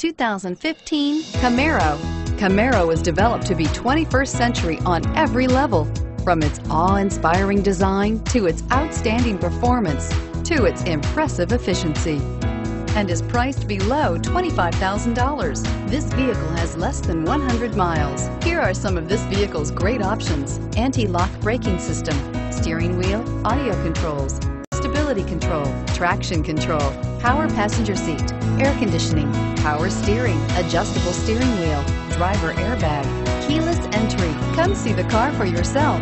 2015 Camaro. Camaro was developed to be 21st century on every level, from its awe-inspiring design to its outstanding performance to its impressive efficiency and is priced below $25,000. This vehicle has less than 100 miles. Here are some of this vehicle's great options. Anti-lock braking system, steering wheel, audio controls, stability control, traction control, power passenger seat, air conditioning, power steering, adjustable steering wheel, driver airbag, keyless entry. Come see the car for yourself.